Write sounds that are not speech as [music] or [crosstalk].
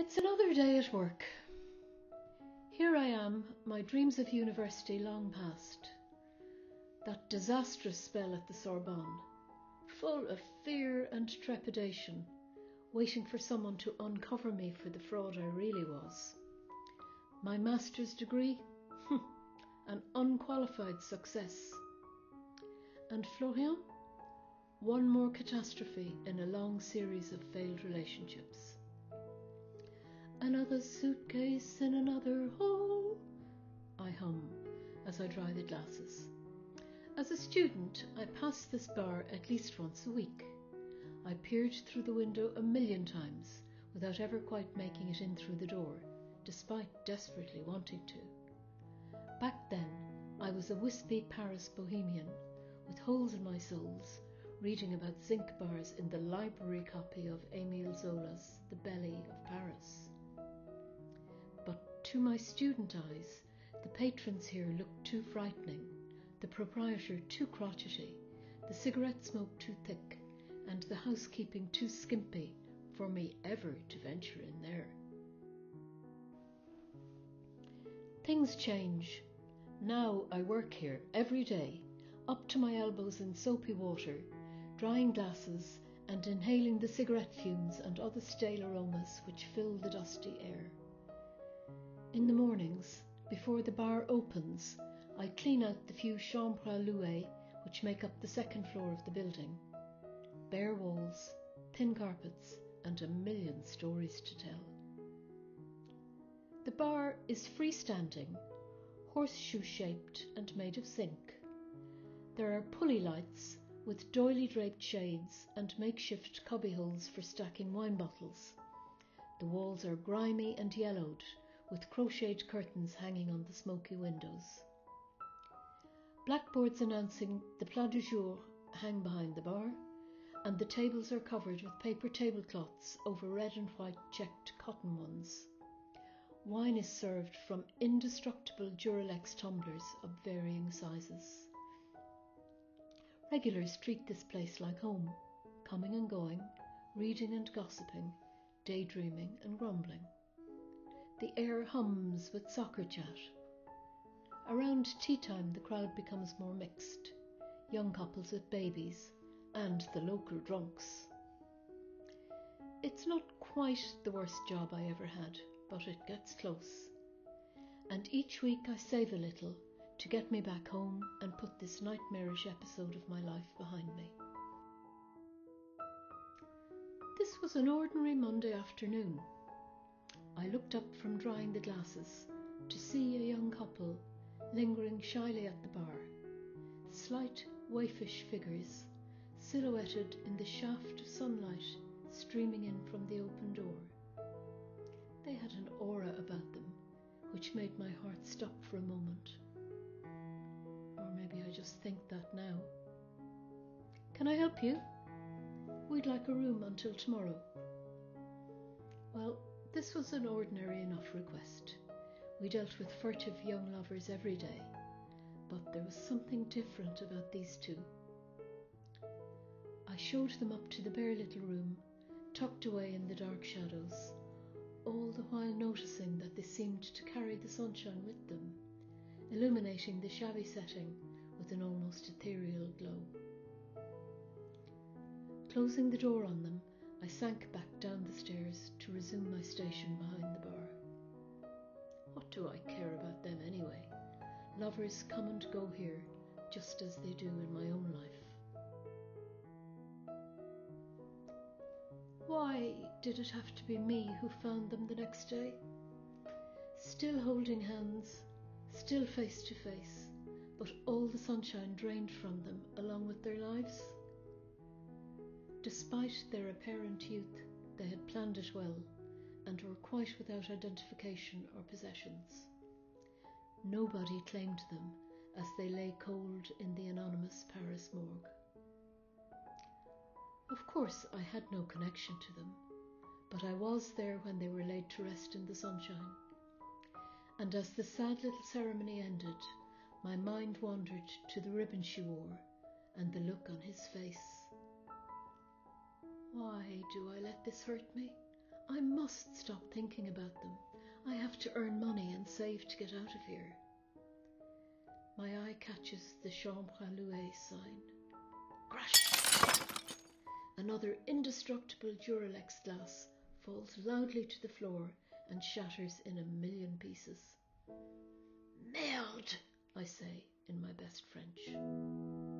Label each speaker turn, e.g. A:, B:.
A: It's another day at work. Here I am, my dreams of university long past. That disastrous spell at the Sorbonne, full of fear and trepidation, waiting for someone to uncover me for the fraud I really was. My master's degree, [laughs] an unqualified success. And Florian, one more catastrophe in a long series of failed relationships. Another suitcase in another hole, I hum as I dry the glasses. As a student, I passed this bar at least once a week. I peered through the window a million times without ever quite making it in through the door, despite desperately wanting to. Back then, I was a wispy Paris bohemian with holes in my soles, reading about zinc bars in the library copy of Émile Zola's The Belly of Paris. To my student eyes, the patrons here looked too frightening, the proprietor too crotchety, the cigarette smoke too thick, and the housekeeping too skimpy for me ever to venture in there. Things change. Now I work here every day, up to my elbows in soapy water, drying glasses and inhaling the cigarette fumes and other stale aromas which fill the dusty air. In the mornings, before the bar opens, I clean out the few chambres à louer which make up the second floor of the building. Bare walls, thin carpets, and a million stories to tell. The bar is freestanding, horseshoe shaped, and made of zinc. There are pulley lights with doily draped shades and makeshift cubbyholes for stacking wine bottles. The walls are grimy and yellowed with crocheted curtains hanging on the smoky windows. Blackboards announcing the plat du jour hang behind the bar, and the tables are covered with paper tablecloths over red and white checked cotton ones. Wine is served from indestructible Duralex tumblers of varying sizes. Regulars treat this place like home, coming and going, reading and gossiping, daydreaming and grumbling. The air hums with soccer chat. Around tea time, the crowd becomes more mixed young couples with babies, and the local drunks. It's not quite the worst job I ever had, but it gets close. And each week I save a little to get me back home and put this nightmarish episode of my life behind me. This was an ordinary Monday afternoon. I looked up from drying the glasses to see a young couple lingering shyly at the bar, slight waifish figures silhouetted in the shaft of sunlight streaming in from the open door. They had an aura about them which made my heart stop for a moment. Or maybe I just think that now. Can I help you? We'd like a room until tomorrow. Well, this was an ordinary enough request. We dealt with furtive young lovers every day, but there was something different about these two. I showed them up to the bare little room, tucked away in the dark shadows, all the while noticing that they seemed to carry the sunshine with them, illuminating the shabby setting with an almost ethereal glow. Closing the door on them, I sank back down the stairs to resume my station behind the bar. What do I care about them anyway? Lovers come and go here just as they do in my own life. Why did it have to be me who found them the next day? Still holding hands, still face to face, but all the sunshine drained from them along with their lives? Despite their apparent youth, they had planned it well and were quite without identification or possessions. Nobody claimed them as they lay cold in the anonymous Paris morgue. Of course, I had no connection to them, but I was there when they were laid to rest in the sunshine. And as the sad little ceremony ended, my mind wandered to the ribbon she wore and the look on his face. Why do I let this hurt me? I must stop thinking about them. I have to earn money and save to get out of here. My eye catches the Chambre à Louer sign. Crash! Another indestructible Duralex glass falls loudly to the floor and shatters in a million pieces. Merde, I say in my best French.